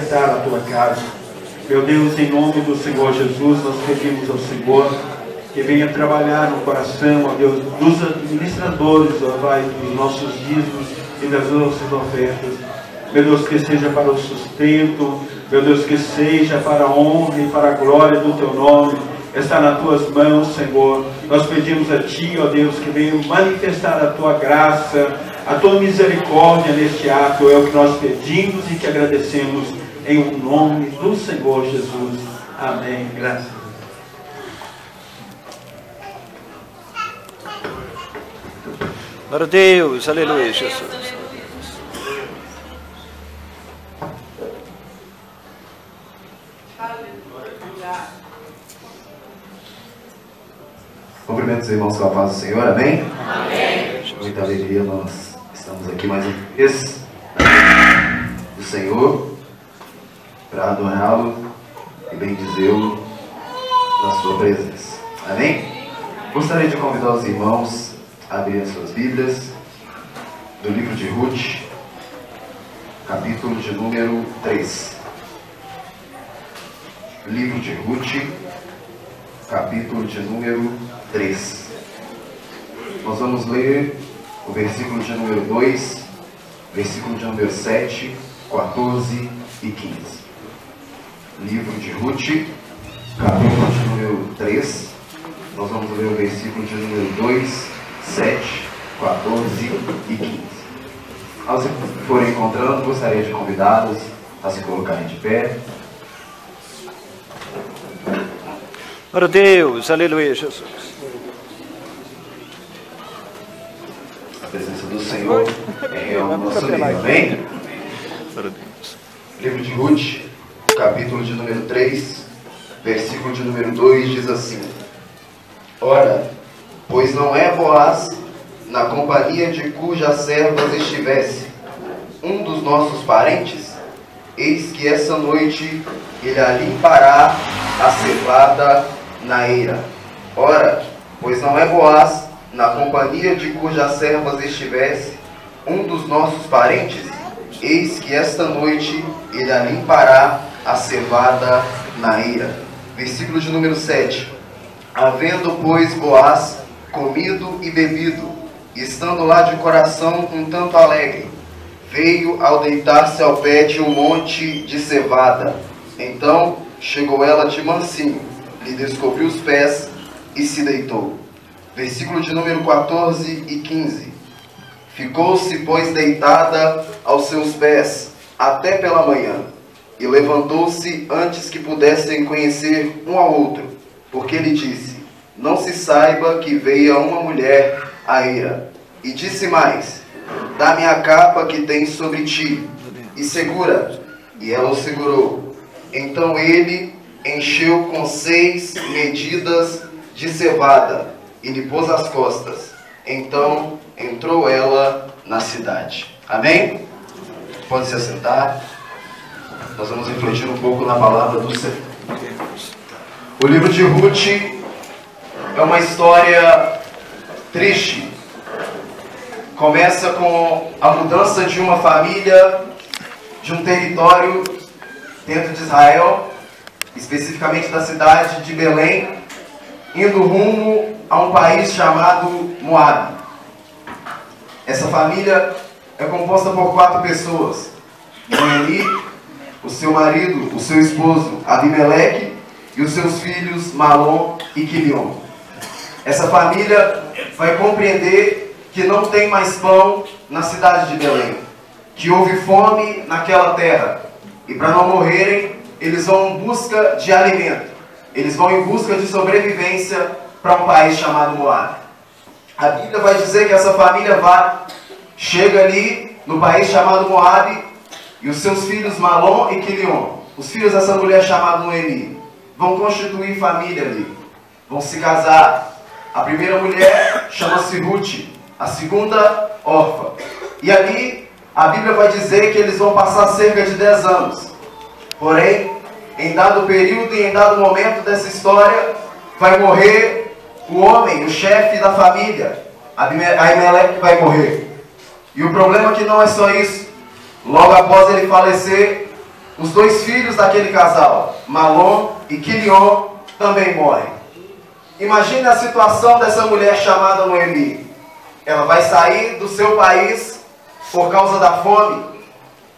ofertar a tua casa. Meu Deus, em nome do Senhor Jesus, nós pedimos ao Senhor que venha trabalhar no coração, ó Deus, dos administradores, ó Pai, dos nossos dízimos e das nossas ofertas. Meu Deus, que seja para o sustento, meu Deus, que seja para a honra e para a glória do Teu nome. Está nas Tuas mãos, Senhor. Nós pedimos a Ti, ó Deus, que venha manifestar a Tua graça, a Tua misericórdia neste ato. É o que nós pedimos e que agradecemos em o nome do Senhor Jesus. Amém. Graças a Deus. Glória a Deus, aleluia, Jesus. Cumprimento os irmãos com a paz do Senhor, amém? Amém. Muita alegria, nós estamos aqui mais uma vez do Senhor para adorá-lo e bendizê-lo na sua presença, amém? Gostaria de convidar os irmãos a abrirem suas Bíblias do livro de Ruth, capítulo de número 3. Livro de Ruth, capítulo de número 3. Nós vamos ler o versículo de número 2, versículo de número 7, 14 e 15. Livro de Ruth, capítulo de número 3. Nós vamos ler o versículo de número 2, 7, 14 e 15. Ao se forem encontrando, gostaria de convidá-los a se colocarem de pé. Glória a Deus, aleluia, Jesus. A presença do Senhor é real no nosso meio, amém? Glória a Deus. Livro de Ruth, capítulo de número 3, versículo de número 2 diz assim: Ora, pois não é Boaz, na companhia de cujas servas estivesse, um dos nossos parentes? Eis que essa noite ele ali pará a cevada na eira. Ora, pois não é Boaz, na companhia de cujas servas estivesse, um dos nossos parentes? Eis que esta noite ele ali pará a cevada na eira. Versículo de número 7. Havendo, pois, Boaz comido e bebido, estando lá de coração um tanto alegre, veio ao deitar-se ao pé de um monte de cevada. Então chegou ela de mansinho, lhe descobriu os pés e se deitou. Versículo de número 14 e 15. Ficou-se, pois, deitada aos seus pés até pela manhã, e levantou-se antes que pudessem conhecer um ao outro, porque lhe disse: Não se saiba que veio uma mulher à eira. E disse mais: Dá-me a capa que tens sobre ti, e segura. E ela o segurou. Então ele encheu com seis medidas de cevada e lhe pôs as costas. Então entrou ela na cidade. Amém? Pode se assentar. Nós vamos refletir um pouco na palavra do Senhor. O livro de Ruth é uma história triste. Começa com a mudança de uma família, de um território dentro de Israel, especificamente da cidade de Belém, indo rumo a um país chamado Moab. Essa família é composta por quatro pessoas: Noemi, o seu marido, o seu esposo Abimeleque e os seus filhos Malom e Quilion. Essa família vai compreender que não tem mais pão na cidade de Belém, que houve fome naquela terra, e para não morrerem, eles vão em busca de alimento, eles vão em busca de sobrevivência para um país chamado Moab. A Bíblia vai dizer que essa família vai, chega ali no país chamado Moab, e os seus filhos Malom e Quilion, os filhos dessa mulher chamada Noemi, vão constituir família ali, vão se casar. A primeira mulher chama-se Ruth, a segunda, órfã. E ali a Bíblia vai dizer que eles vão passar cerca de 10 anos. Porém, em dado período e em dado momento dessa história, vai morrer o homem, o chefe da família. Aimeleque vai morrer. E o problema é que não é só isso. Logo após ele falecer, os dois filhos daquele casal, Malon e Quilion, também morrem. Imagine a situação dessa mulher chamada Noemi. Ela vai sair do seu país por causa da fome.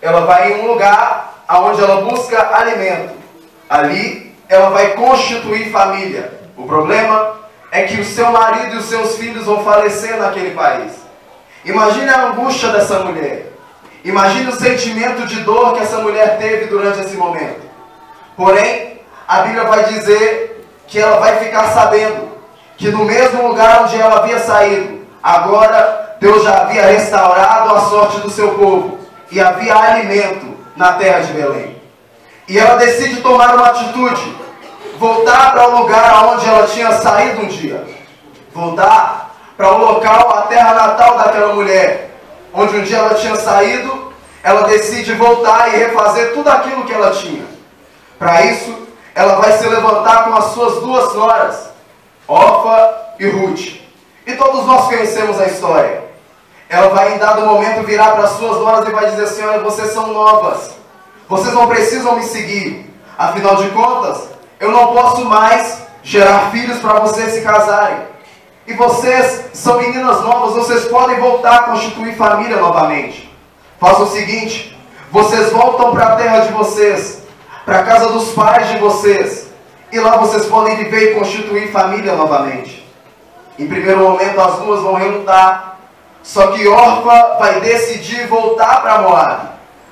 Ela vai em um lugar onde ela busca alimento. Ali ela vai constituir família. O problema é que o seu marido e os seus filhos vão falecer naquele país. Imagine a angústia dessa mulher. Imagine o sentimento de dor que essa mulher teve durante esse momento. Porém, a Bíblia vai dizer que ela vai ficar sabendo que no mesmo lugar onde ela havia saído, agora Deus já havia restaurado a sorte do seu povo e havia alimento na terra de Belém. E ela decide tomar uma atitude voltar para o lugar onde ela tinha saído um dia. Voltar para o local, a terra natal daquela mulher, onde um dia ela tinha saído, ela decide voltar e refazer tudo aquilo que ela tinha. Para isso, ela vai se levantar com as suas duas noras, Orfa e Ruth. E todos nós conhecemos a história. Ela vai em dado momento virar para as suas noras e vai dizer assim: Olha, vocês são novas. Vocês não precisam me seguir. Afinal de contas, eu não posso mais gerar filhos para vocês se casarem. E vocês são meninas novas, vocês podem voltar a constituir família novamente. Faça o seguinte: vocês voltam para a terra de vocês, para a casa dos pais de vocês, e lá vocês podem viver e constituir família novamente. Em primeiro momento, as duas vão relutar, só que Orfa vai decidir voltar para Moab.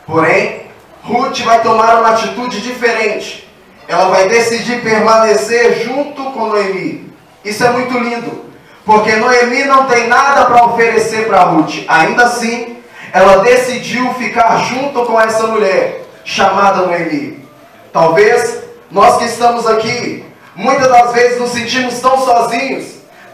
Porém, Ruth vai tomar uma atitude diferente ela vai decidir permanecer junto com Noemi. Isso é muito lindo, porque Noemi não tem nada para oferecer para Ruth. Ainda assim, ela decidiu ficar junto com essa mulher chamada Noemi. Talvez nós que estamos aqui, muitas das vezes nos sentimos tão sozinhos,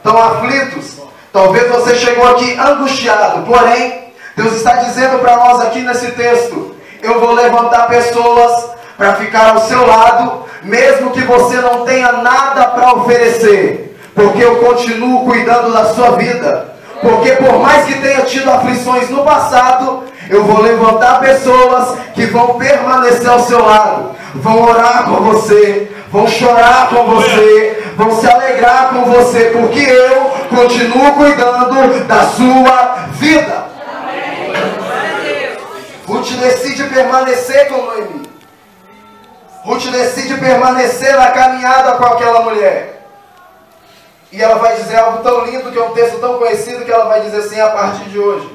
tão aflitos. Talvez você chegou aqui angustiado, porém, Deus está dizendo para nós aqui nesse texto: eu vou levantar pessoas para ficar ao seu lado mesmo que você não tenha nada para oferecer, porque eu continuo cuidando da sua vida. Porque por mais que tenha tido aflições no passado, eu vou levantar pessoas que vão permanecer ao seu lado, vão orar com você, vão chorar com você, vão se alegrar com você, porque eu continuo cuidando da sua vida. Ruth decide permanecer com Noemi. Ruth decide permanecer na caminhada com aquela mulher. E ela vai dizer algo tão lindo, que é um texto tão conhecido, que ela vai dizer assim a partir de hoje: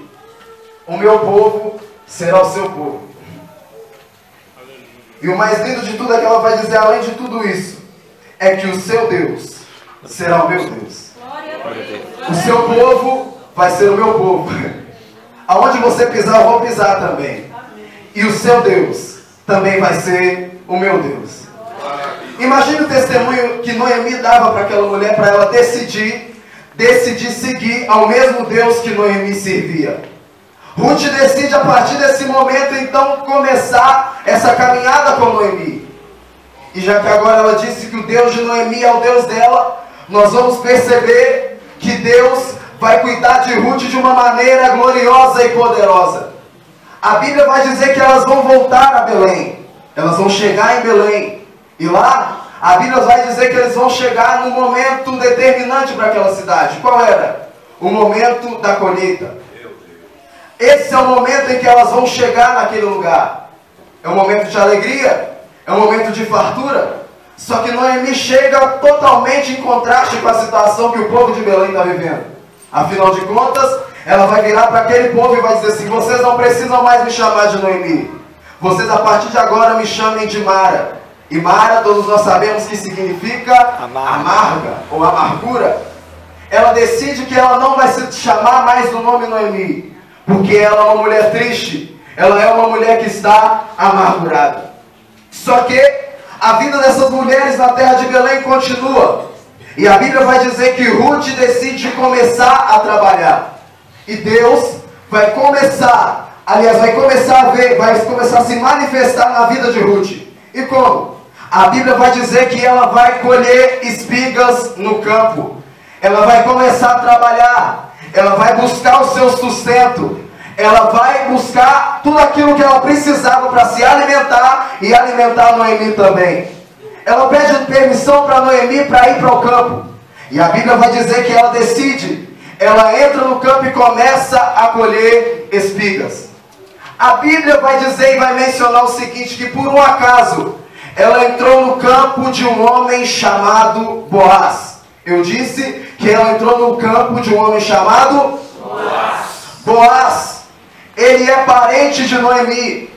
O meu povo será o seu povo. E o mais lindo de tudo é que ela vai dizer, além de tudo isso, é que o seu Deus será o meu Deus. O seu povo vai ser o meu povo. Aonde você pisar, eu vou pisar também. E o seu Deus também vai ser o meu Deus. Imagine o testemunho que Noemi dava para aquela mulher, para ela decidir, decidir seguir ao mesmo Deus que Noemi servia. Ruth decide a partir desse momento então começar essa caminhada com Noemi. E já que agora ela disse que o Deus de Noemi é o Deus dela, nós vamos perceber que Deus vai cuidar de Ruth de uma maneira gloriosa e poderosa. A Bíblia vai dizer que elas vão voltar a Belém. Elas vão chegar em Belém. E lá, a Bíblia vai dizer que eles vão chegar num momento determinante para aquela cidade. Qual era? O momento da colheita. Esse é o momento em que elas vão chegar naquele lugar. É um momento de alegria, é um momento de fartura. Só que Noemi chega totalmente em contraste com a situação que o povo de Belém está vivendo. Afinal de contas, ela vai virar para aquele povo e vai dizer assim: vocês não precisam mais me chamar de Noemi. Vocês a partir de agora me chamem de Mara. E Mara, todos nós sabemos que significa amarga, amarga ou amargura. Ela decide que ela não vai se chamar mais do nome Noemi, porque ela é uma mulher triste, ela é uma mulher que está amargurada. Só que a vida dessas mulheres na terra de Belém continua. E a Bíblia vai dizer que Ruth decide começar a trabalhar. E Deus vai começar Aliás, vai começar a ver, vai começar a se manifestar na vida de Ruth. E como? A Bíblia vai dizer que ela vai colher espigas no campo. Ela vai começar a trabalhar. Ela vai buscar o seu sustento. Ela vai buscar tudo aquilo que ela precisava para se alimentar e alimentar Noemi também. Ela pede permissão para Noemi para ir para o campo. E a Bíblia vai dizer que ela decide. Ela entra no campo e começa a colher espigas. A Bíblia vai dizer e vai mencionar o seguinte: que por um acaso ela entrou no campo de um homem chamado Boaz. Eu disse que ela entrou no campo de um homem chamado Boaz. Boaz, ele é parente de Noemi.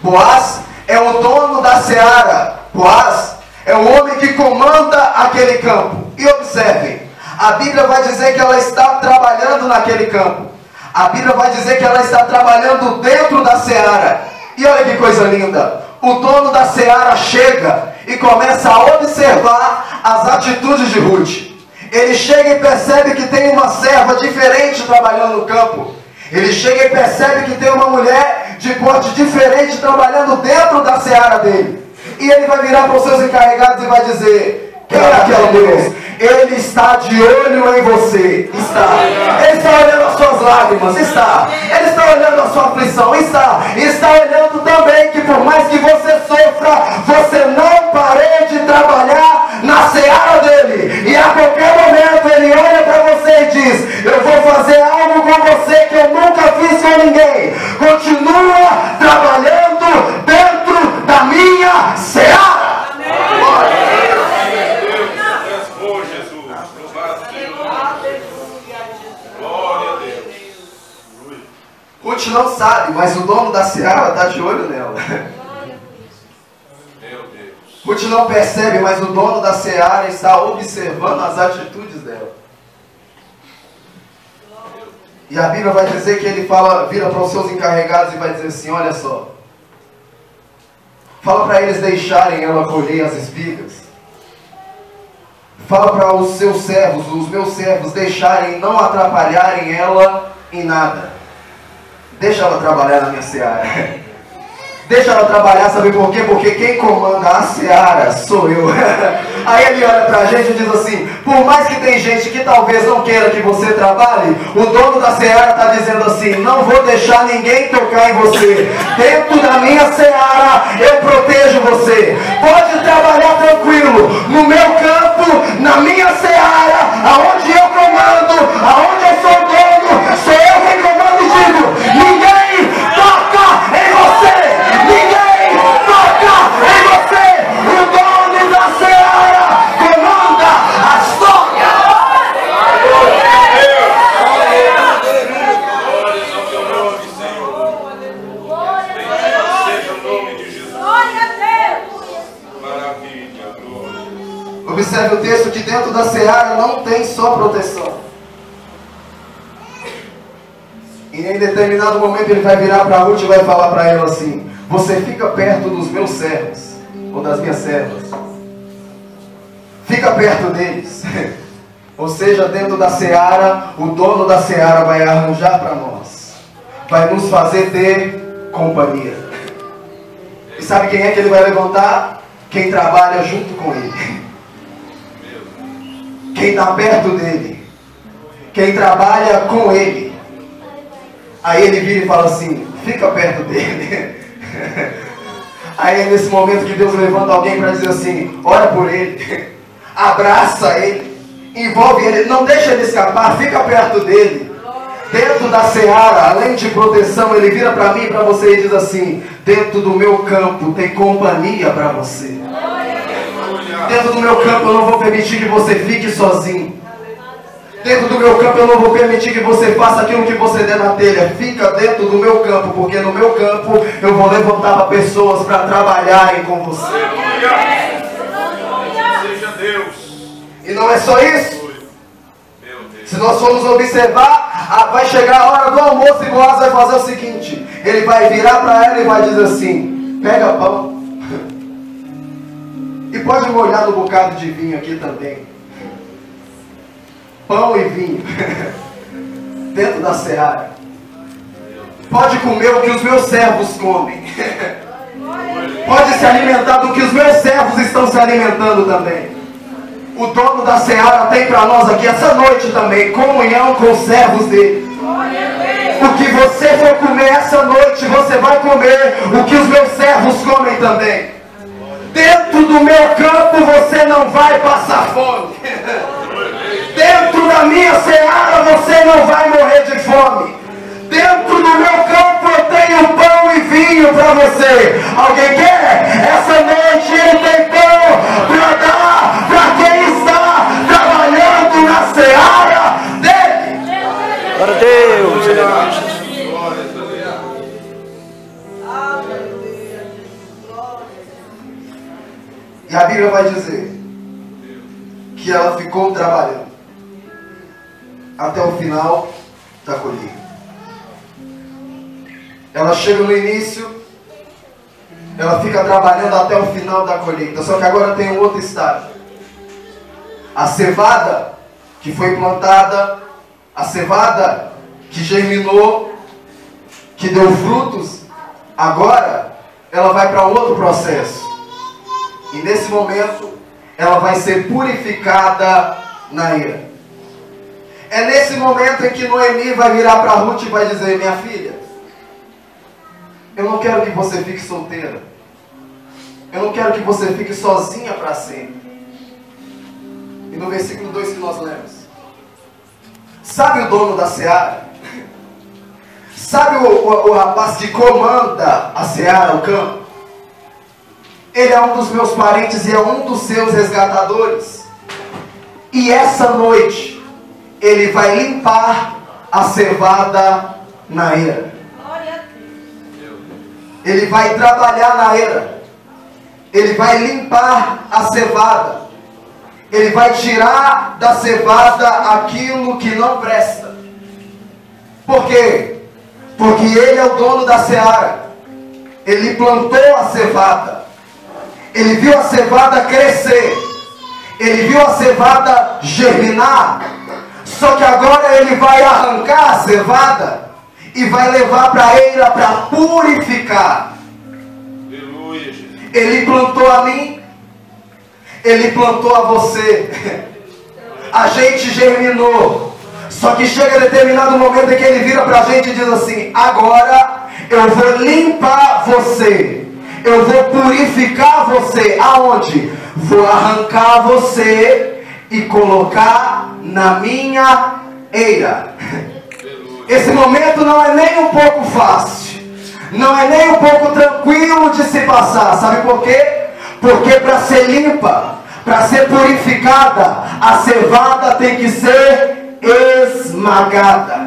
Boaz é o dono da seara. Boaz é o homem que comanda aquele campo. E observem, a Bíblia vai dizer que ela está trabalhando naquele campo. A Bíblia vai dizer que ela está trabalhando dentro da seara. E olha que coisa linda o dono da seara chega e começa a observar as atitudes de Ruth. Ele chega e percebe que tem uma serva diferente trabalhando no campo. Ele chega e percebe que tem uma mulher de porte diferente trabalhando dentro da seara dele. E ele vai virar para os seus encarregados e vai dizer: Quem é aquela mulher? Ele está de olho em você. Está. Ele está olhando as suas lágrimas. Está. Ele está olhando a sua aflição. Está. Está olhando por mais que você sofra, você não pare de trabalhar na seara dele. E a qualquer momento ele olha para você e diz: Eu vou fazer algo com você que eu nunca fiz com ninguém. Continua trabalhando dentro da minha seara. Ruth não sabe, mas o dono da seara está de olho nela. Ruth não percebe, mas o dono da seara está observando as atitudes dela. E a Bíblia vai dizer que ele fala, vira para os seus encarregados e vai dizer assim: olha só. Fala para eles deixarem ela colher as espigas. Fala para os seus servos, os meus servos, deixarem, não atrapalharem ela em nada. Deixa ela trabalhar na minha seara. Deixa ela trabalhar, sabe por quê? Porque quem comanda a seara sou eu. Aí ele olha pra gente e diz assim: por mais que tem gente que talvez não queira que você trabalhe, o dono da seara está dizendo assim: não vou deixar ninguém tocar em você. Dentro da minha seara eu protejo você. Pode trabalhar tranquilo. No meu campo, na minha seara, aonde eu comando, aonde eu sou dono, sou determinado momento ele vai virar para Ruth e vai falar para ela assim: Você fica perto dos meus servos, ou das minhas servas. Fica perto deles. Ou seja, dentro da seara, o dono da seara vai arranjar para nós, vai nos fazer ter companhia. E sabe quem é que ele vai levantar? Quem trabalha junto com ele. Quem está perto dele. Quem trabalha com ele. Aí ele vira e fala assim: fica perto dele. Aí é nesse momento que Deus levanta alguém para dizer assim: ora por ele, abraça ele, envolve ele, não deixa ele escapar, fica perto dele. Dentro da seara, além de proteção, ele vira para mim e para você e diz assim: dentro do meu campo tem companhia para você. Dentro do meu campo eu não vou permitir que você fique sozinho. Dentro do meu campo eu não vou permitir que você faça aquilo que você der na telha. Fica dentro do meu campo, porque no meu campo eu vou levantar pessoas para trabalharem com você. Seja Deus. E não é só isso. Se nós formos observar, a- vai chegar a hora do almoço e Boaz vai fazer o seguinte: ele vai virar para ela e vai dizer assim: pega pão. E pode molhar no bocado de vinho aqui também. Pão e vinho. Dentro da seara. Pode comer o que os meus servos comem. pode se alimentar do que os meus servos estão se alimentando também. O dono da seara tem para nós aqui essa noite também comunhão com os servos dele. O que você for comer essa noite, você vai comer o que os meus servos comem também. Dentro do meu campo você não vai passar fome. Dentro da minha seara você não vai morrer de fome. Dentro do meu campo eu tenho pão e vinho para você. Alguém quer? Essa noite ele tem pão para dar para quem está trabalhando na seara dele. Glória a Deus, aleluia. E a Bíblia vai dizer que ela ficou trabalhando até o final da colheita. Ela chega no início, ela fica trabalhando até o final da colheita. Só que agora tem um outro estágio. A cevada que foi plantada, a cevada que germinou, que deu frutos, agora ela vai para outro processo. E nesse momento, ela vai ser purificada na ira. É nesse momento em que Noemi vai virar para Ruth e vai dizer: Minha filha, eu não quero que você fique solteira. Eu não quero que você fique sozinha para sempre. E no versículo 2 que nós lemos: Sabe o dono da seara? Sabe o, o, o rapaz que comanda a seara, o campo? Ele é um dos meus parentes e é um dos seus resgatadores. E essa noite, ele vai limpar a cevada na era. Ele vai trabalhar na era. Ele vai limpar a cevada. Ele vai tirar da cevada aquilo que não presta. Por quê? Porque ele é o dono da seara. Ele plantou a cevada. Ele viu a cevada crescer. Ele viu a cevada germinar. Só que agora ele vai arrancar a cevada e vai levar para a eira para purificar. Aleluia, Jesus. Ele plantou a mim, ele plantou a você. A gente germinou. Só que chega determinado momento em que ele vira para a gente e diz assim: agora eu vou limpar você. Eu vou purificar você. Aonde? Vou arrancar você e colocar na minha eira. Esse momento não é nem um pouco fácil. Não é nem um pouco tranquilo de se passar. Sabe por quê? Porque para ser limpa, para ser purificada, a cevada tem que ser esmagada.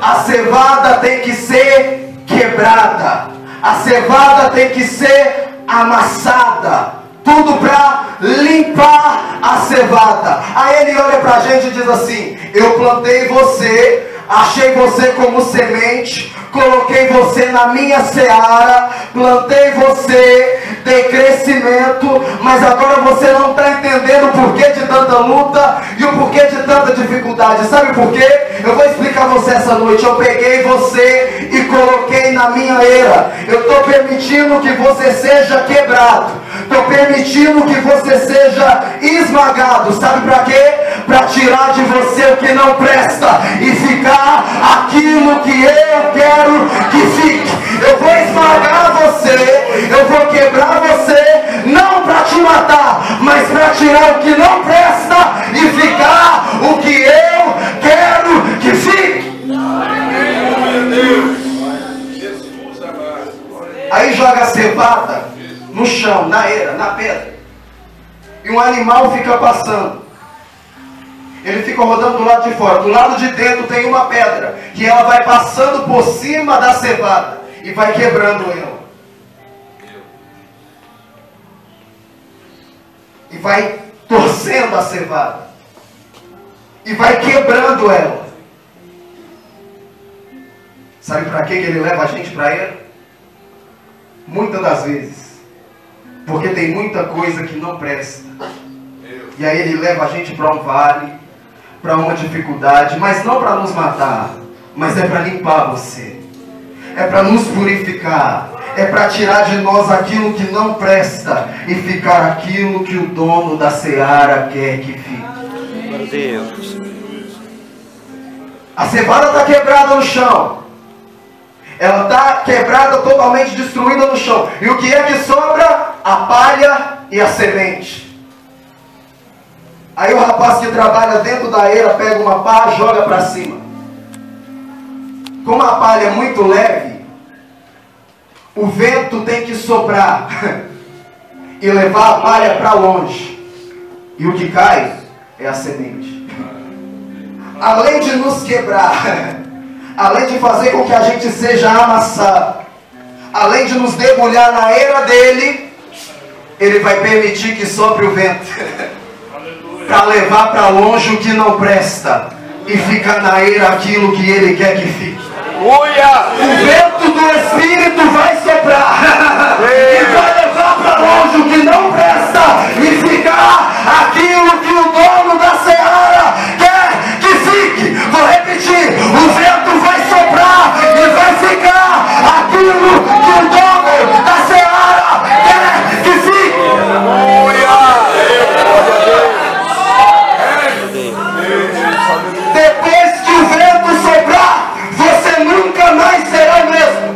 A cevada tem que ser quebrada. A cevada tem que ser amassada. Tudo para limpar a cevada. Aí ele olha para a gente e diz assim: Eu plantei você, achei você como semente, coloquei você na minha seara, plantei você, dei crescimento, mas agora você não está entendendo o porquê de tanta luta e o porquê de tanta dificuldade. Sabe por quê? Eu vou explicar você essa noite. Eu peguei você e coloquei na minha era. Eu estou permitindo que você seja quebrado. Estou permitindo que você seja esmagado. Sabe para quê? Para tirar de você o que não presta e ficar aquilo que eu quero que fique. Eu vou esmagar você, eu vou quebrar você, não para te matar, mas para tirar o que não presta e ficar o que eu quero que fique. Aí joga a cevada no chão, na eira, na pedra. E um animal fica passando. Ele fica rodando do lado de fora. Do lado de dentro tem uma pedra. Que ela vai passando por cima da cevada. E vai quebrando ela. E vai torcendo a cevada. E vai quebrando ela. Sabe para que ele leva a gente para ela? Muitas das vezes. Porque tem muita coisa que não presta. E aí ele leva a gente para um vale, para uma dificuldade, mas não para nos matar, mas é para limpar você. É para nos purificar, é para tirar de nós aquilo que não presta e ficar aquilo que o dono da seara quer que fique. Deus. A cevada está quebrada no chão. Ela está quebrada, totalmente destruída no chão. E o que é que sobra? A palha e a semente. Aí o rapaz que trabalha dentro da eira pega uma pá, joga para cima. Como a palha é muito leve, o vento tem que soprar e levar a palha para longe. E o que cai é a semente. Além de nos quebrar, além de fazer com que a gente seja amassado, além de nos debulhar na era dele, ele vai permitir que sopre o vento para levar para longe o que não presta e ficar na era aquilo que ele quer que fique. Aleluia! O vento do Espírito vai soprar e vai levar para longe o que não presta e ficar aquilo que o dono da seara fique. Vou repetir: o vento vai soprar e vai ficar aquilo que o dono da seara quer que fique. Depois que o vento soprar, você nunca mais será o mesmo.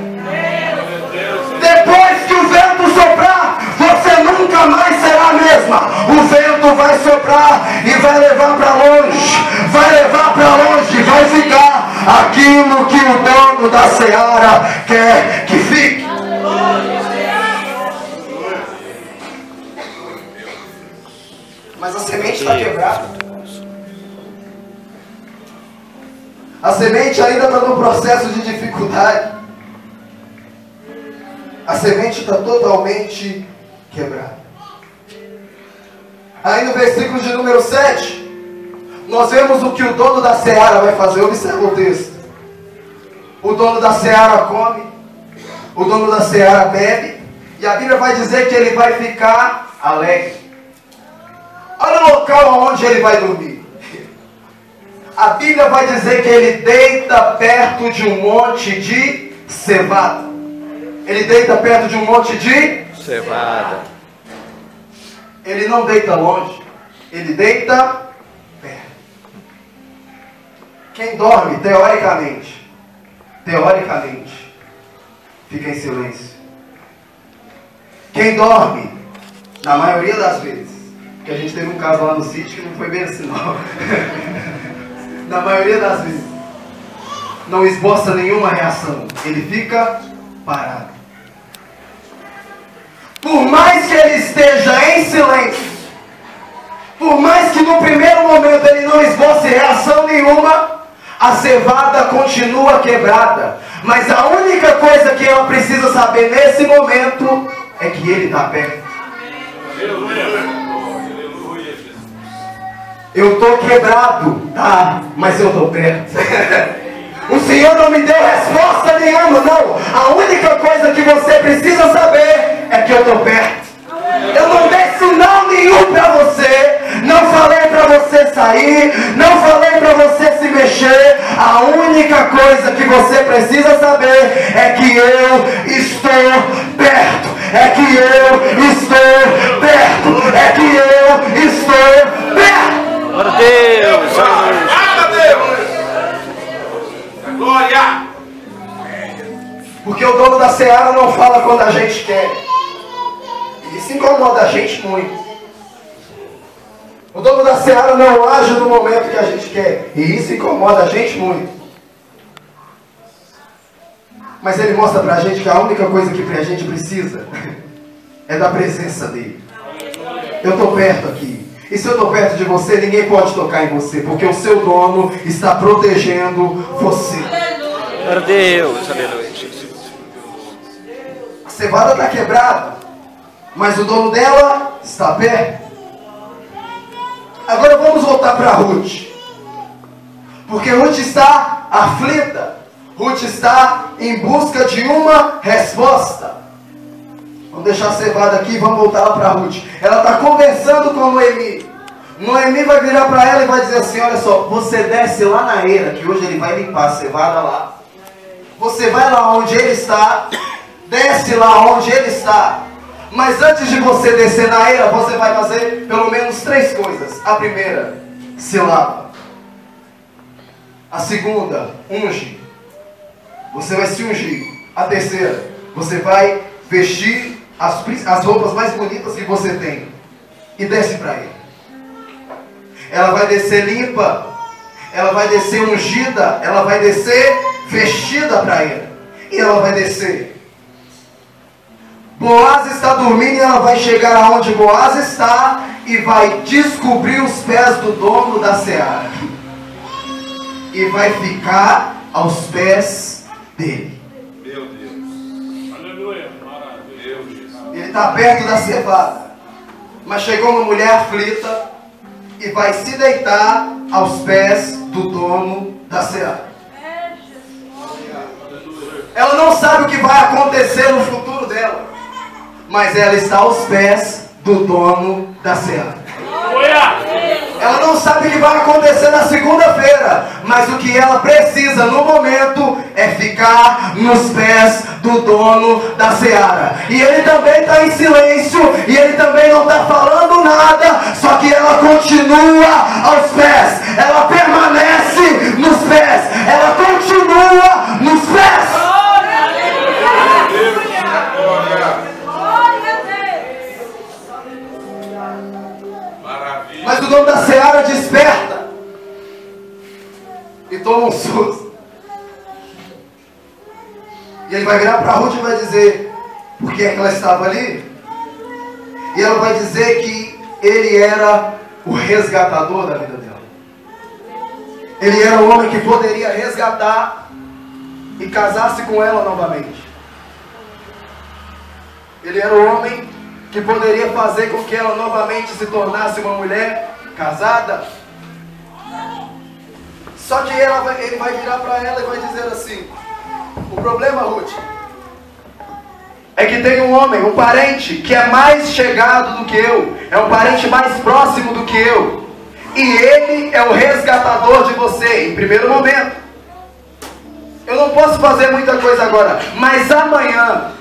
Depois que o vento soprar, você nunca mais será a mesma. O vento vai soprar e vai levar para longe, vai levar vai ficar aquilo que o dono da seara quer que fique. Mas a semente está quebrada. A semente ainda está no processo de dificuldade. A semente está totalmente quebrada. Aí no versículo de número 7, nós vemos o que o dono da seara vai fazer. Observa o texto. O dono da seara come, o dono da seara bebe, e a Bíblia vai dizer que ele vai ficar alegre. Olha o local onde ele vai dormir. A Bíblia vai dizer que ele deita perto de um monte de cevada. Ele deita perto de um monte de. Cevada. Ele não deita longe. Ele deita. Quem dorme, teoricamente, teoricamente, fica em silêncio. Quem dorme, na maioria das vezes, porque a gente teve um caso lá no sítio que não foi bem assim não. na maioria das vezes, não esboça nenhuma reação. Ele fica parado. Por mais que ele esteja em silêncio, por mais que no primeiro momento ele não esboce reação nenhuma, a cevada continua quebrada. Mas a única coisa que ela precisa saber nesse momento é que ele está perto. Eu estou quebrado, tá? Mas eu estou perto. o Senhor não me deu resposta nenhuma, não. A única coisa que você precisa saber é que eu estou perto. Eu não dei sinal nenhum para você. Não falei para você sair. Não falei para você se mexer. A única coisa que você precisa saber é que eu estou perto. É que eu estou perto. É que eu estou perto. Glória a Deus. Glória a Deus! Glória! Porque o dono da seara não fala quando a gente quer. Isso incomoda a gente muito. O dono da seara não age no momento que a gente quer. E isso incomoda a gente muito. Mas ele mostra pra gente que a única coisa que a gente precisa é da presença dele. Eu estou perto aqui. E se eu estou perto de você, ninguém pode tocar em você, porque o seu dono está protegendo você. Glória a Deus. Aleluia. A cevada está quebrada, mas o dono dela está perto. Agora vamos voltar para Ruth. Porque Ruth está aflita. Ruth está em busca de uma resposta. Vamos deixar a cevada aqui e vamos voltar lá para Ruth. Ela está conversando com Noemi. Noemi vai virar para ela e vai dizer assim: Olha só, você desce lá na eira, que hoje ele vai limpar a cevada lá. Você vai lá onde ele está, desce lá onde ele está. Mas antes de você descer na eira, você vai fazer pelo menos três coisas. A primeira, se lava. A segunda, unge. Você vai se ungir. A terceira, você vai vestir as, as roupas mais bonitas que você tem. E desce para ele. Ela vai descer limpa. Ela vai descer ungida. Ela vai descer vestida para ele. E ela vai descer. Boaz está dormindo e ela vai chegar aonde Boaz está e vai descobrir os pés do dono da seara. E vai ficar aos pés dele. Meu Deus. Aleluia. Maravilha. Meu Jesus. Ele está perto da cevada. Mas chegou uma mulher aflita e vai se deitar aos pés do dono da seara. Ela não sabe o que vai acontecer no futuro mas ela está aos pés do dono da. Aleluia. Ela não sabe o que vai acontecer na segunda-feira, mas o que ela precisa no momento é ficar nos pés do dono da seara. E ele também está em silêncio, e ele também não está falando nada, só que ela continua aos pés, ela permanece nos pés, ela continua dono da seara desperta e toma um susto. E ele vai virar para Ruth e vai dizer por que é que ela estava ali. E ela vai dizer que ele era o resgatador da vida dela. Ele era o homem que poderia resgatar e casar-se com ela novamente. Ele era o homem que poderia fazer com que ela novamente se tornasse uma mulher casada. Só que ela vai- ele vai virar para ela e vai dizer assim: O problema, Ruth, é que tem um homem, um parente, que é mais chegado do que eu, é um parente mais próximo do que eu, e ele é o resgatador de você, em primeiro momento. Eu não posso fazer muita coisa agora, mas amanhã,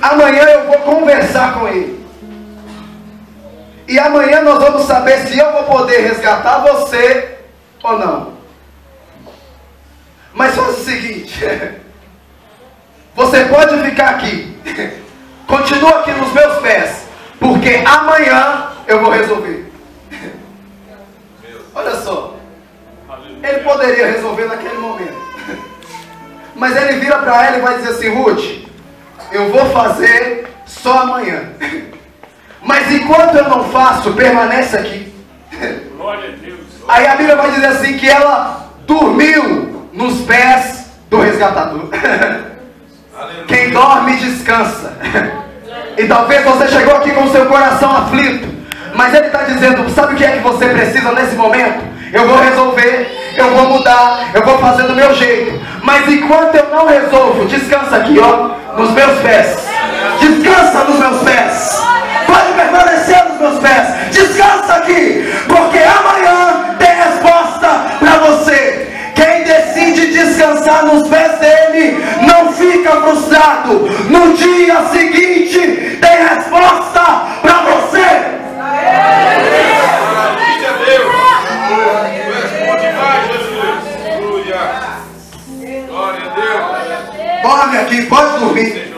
amanhã eu vou conversar com ele. E amanhã nós vamos saber se eu vou poder resgatar você ou não. Mas faz o seguinte: você pode ficar aqui, continua aqui nos meus pés, porque amanhã eu vou resolver. Olha só, ele poderia resolver naquele momento, mas ele vira para ela e vai dizer assim: Ruth, eu vou fazer só amanhã, mas enquanto eu não faço, permanece aqui. Glória a Deus. Aí a Bíblia vai dizer assim que ela dormiu nos pés do resgatador. Aleluia. Quem dorme descansa. E talvez você chegou aqui com o seu coração aflito. Mas ele está dizendo, sabe o que é que você precisa nesse momento? Eu vou resolver, eu vou mudar, eu vou fazer do meu jeito. Mas enquanto eu não resolvo, descansa aqui, ó, nos meus pés. Descansa nos meus pés. No dia seguinte tem resposta para você. Dorme aqui, pode dormir.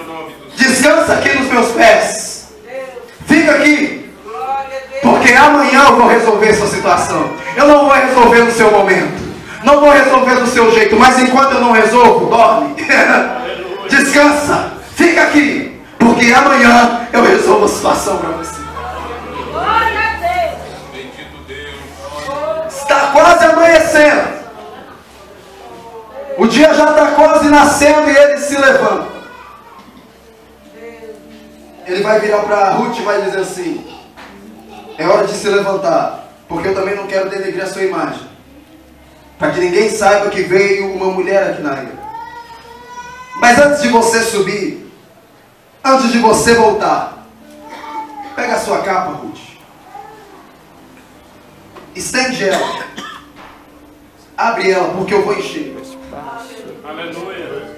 Descansa aqui nos meus pés. Fica aqui. Porque amanhã eu vou resolver essa situação. Eu não vou resolver no seu momento. Não vou resolver do seu jeito. Mas enquanto eu não resolvo, dorme. Nascendo e ele se levanta. Ele vai virar para Ruth e vai dizer assim: É hora de se levantar, porque eu também não quero denegrir a sua imagem. Para que ninguém saiba que veio uma mulher aqui na ilha. Mas antes de você subir, antes de você voltar, pega a sua capa, Ruth. Estende ela. Abre ela, porque eu vou encher. Aleluia.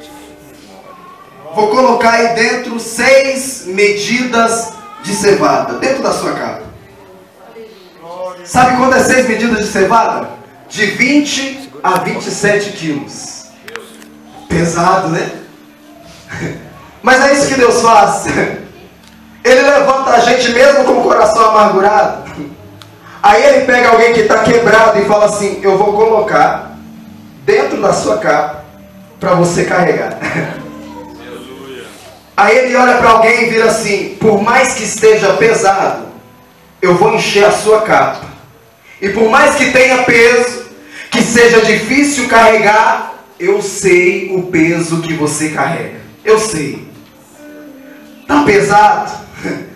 Vou colocar aí dentro seis medidas de cevada, dentro da sua capa. Sabe quanto é seis medidas de cevada? De 20 a 27 quilos. Pesado, né? Mas é isso que Deus faz. Ele levanta a gente mesmo com o coração amargurado. Aí ele pega alguém que está quebrado e fala assim: Eu vou colocar dentro da sua capa para você carregar. Aí ele olha para alguém e vira assim: Por mais que esteja pesado, eu vou encher a sua capa. E por mais que tenha peso, que seja difícil carregar, eu sei o peso que você carrega. Eu sei. Tá pesado?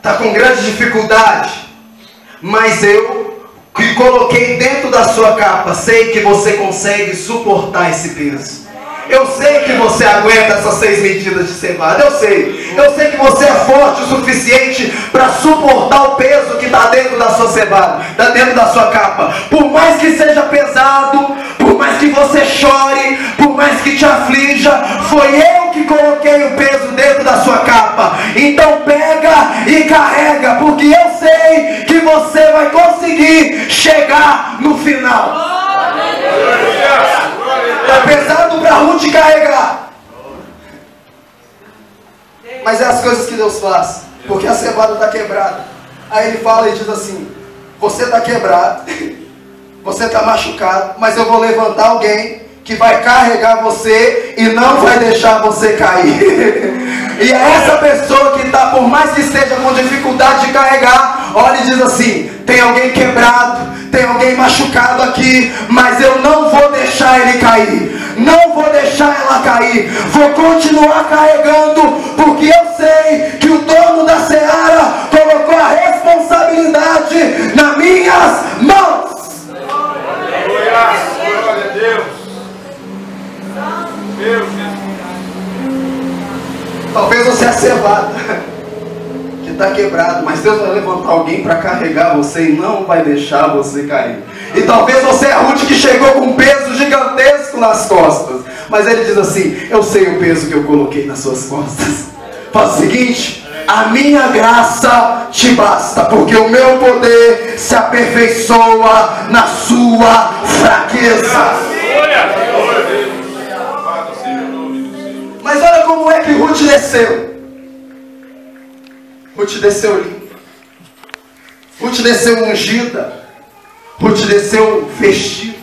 Tá com grande dificuldade? Mas eu que coloquei dentro da sua capa, sei que você consegue suportar esse peso. Eu sei que você aguenta essas seis medidas de cevada. Eu sei. Eu sei que você é forte o suficiente para suportar o peso que está dentro da sua cevada, está dentro da sua capa. Por mais que seja pesado, por mais que você chore, por mais que te aflija, foi eu que coloquei o peso dentro da sua capa. Então pega e carrega, porque eu sei que você vai conseguir chegar no final. Está pesado para Ruth carregar. Mas é as coisas que Deus faz. Porque a cevada está quebrada. Aí ele fala e diz assim: Você está quebrado. Você está machucado. Mas eu vou levantar alguém que vai carregar você e não vai deixar você cair. e é essa pessoa que está, por mais que esteja com dificuldade de carregar, olha e diz assim: tem alguém quebrado, tem alguém machucado aqui, mas eu não vou deixar ele cair. Não vou deixar ela cair. Vou continuar carregando, porque eu sei que o dono da seara colocou a responsabilidade nas minhas mãos. Glória a Deus. Deus, Jesus. Talvez você é cevado, que está quebrado, mas Deus vai levantar alguém para carregar você e não vai deixar você cair. E talvez você é Ruth que chegou com um peso gigantesco nas costas, mas ele diz assim: Eu sei o peso que eu coloquei nas suas costas. Faz o seguinte. A minha graça te basta, porque o meu poder se aperfeiçoa na sua fraqueza. Mas olha como é que Ruth desceu. Ruth desceu limpa. Ruth desceu ungida. Ruth desceu vestida.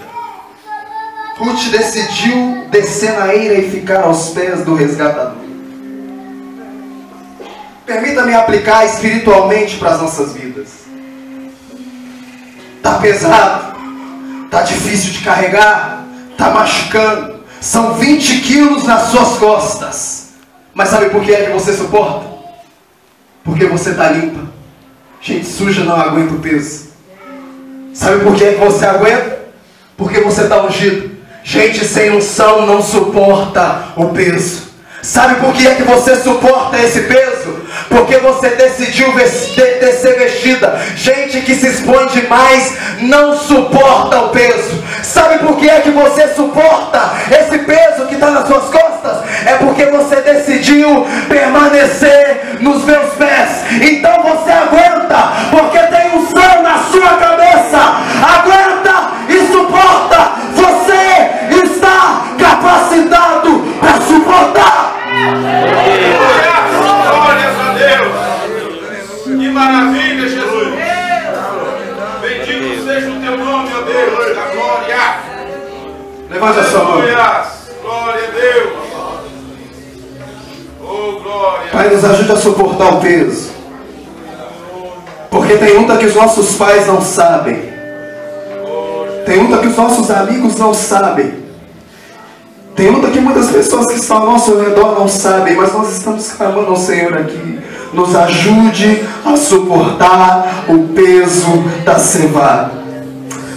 Ruth decidiu descer na ira e ficar aos pés do resgatador. Permita-me aplicar espiritualmente para as nossas vidas. Tá pesado, tá difícil de carregar, tá machucando. São 20 quilos nas suas costas. Mas sabe por que é que você suporta? Porque você tá limpa. Gente suja não aguenta o peso. Sabe por que é que você aguenta? Porque você está ungido. Gente sem unção não suporta o peso. Sabe por que é que você suporta esse peso? Porque você decidiu ves- de- descer vestida. Gente que se expõe demais não suporta o peso. Sabe por que é que você suporta permanecer suportar o peso. Porque tem luta que os nossos pais não sabem. Tem luta que os nossos amigos não sabem. Tem luta que muitas pessoas que estão ao nosso redor não sabem, mas nós estamos clamando ao Senhor aqui. Nos ajude a suportar o peso da cevada.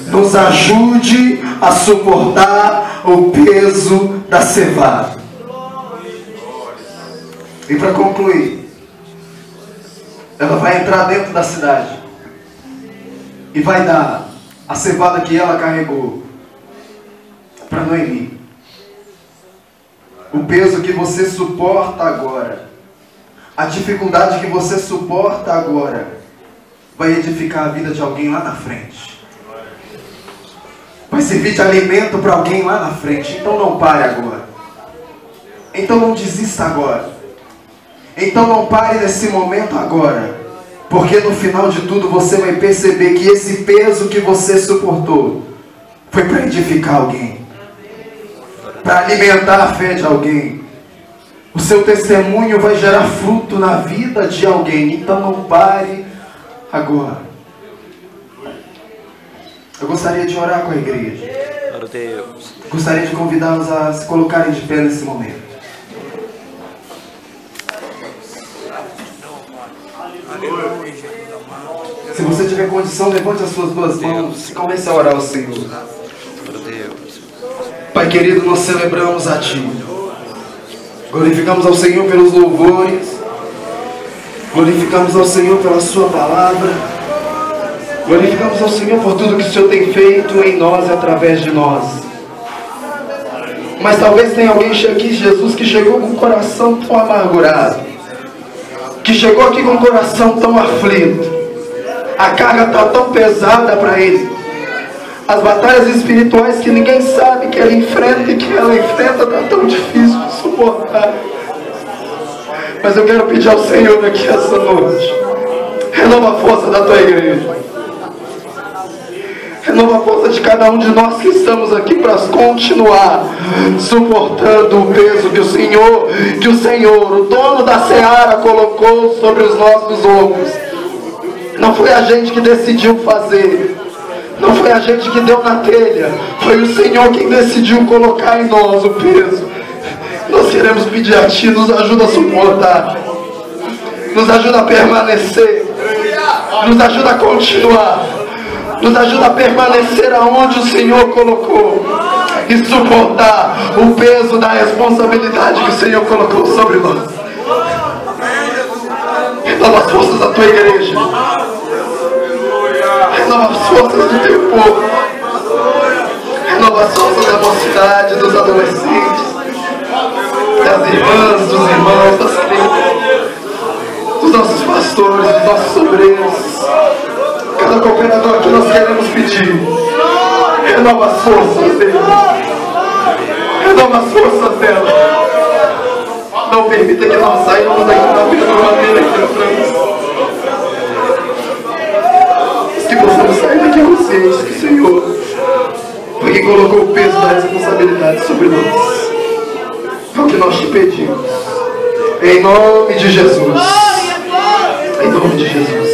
Nos ajude a suportar o peso da cevada. E para concluir, entrar dentro da cidade e vai dar a cevada que ela carregou para Noemi. O peso que você suporta agora, a dificuldade que você suporta agora, vai edificar a vida de alguém lá na frente. Vai servir de alimento para alguém lá na frente. Então não pare agora. Então não desista agora. Então não pare nesse momento agora. Porque no final de tudo você vai perceber que esse peso que você suportou foi para edificar alguém, para alimentar a fé de alguém. O seu testemunho vai gerar fruto na vida de alguém. Então não pare agora. Eu gostaria de orar com a igreja. Gostaria de convidá-los a se colocarem de pé nesse momento. Se você tiver condição, levante as suas duas mãos e comece a orar ao Senhor. Pai querido, nós celebramos a Ti. Glorificamos ao Senhor pelos louvores. Glorificamos ao Senhor pela Sua palavra. Glorificamos ao Senhor por tudo que o Senhor tem feito em nós e através de nós. Mas talvez tenha alguém aqui, Jesus, que chegou com o coração tão amargurado. Que chegou aqui com o coração tão aflito. A carga está tão pesada para ele. As batalhas espirituais que ninguém sabe que ele enfrenta e que ela enfrenta está tão difícil de suportar. Mas eu quero pedir ao Senhor aqui essa noite. Renova a força da tua igreja. Renova a força de cada um de nós que estamos aqui para continuar suportando o peso que o Senhor, que o Senhor, o dono da seara, colocou sobre os nossos ombros. Não foi a gente que decidiu fazer. Não foi a gente que deu na telha. Foi o Senhor quem decidiu colocar em nós o peso. Nós queremos pedir a Ti, nos ajuda a suportar. Nos ajuda a permanecer. Nos ajuda a continuar. Nos ajuda a permanecer aonde o Senhor colocou. E suportar o peso da responsabilidade que o Senhor colocou sobre nós. Renova as forças da tua igreja. Renova as forças do teu povo. Renova as forças da mocidade, dos adolescentes, das irmãs, dos irmãos, das crianças, dos nossos pastores, dos nossos obreiros. Cada cooperador que nós queremos pedir. Renova as forças dele. Renova as forças dela. Não permita que nós saímos daqui da mesma maneira que entramos. Que possamos sair daqui conscientes que o Senhor foi quem colocou o peso da responsabilidade sobre nós. É o que nós te pedimos. Em nome de Jesus. Em nome de Jesus.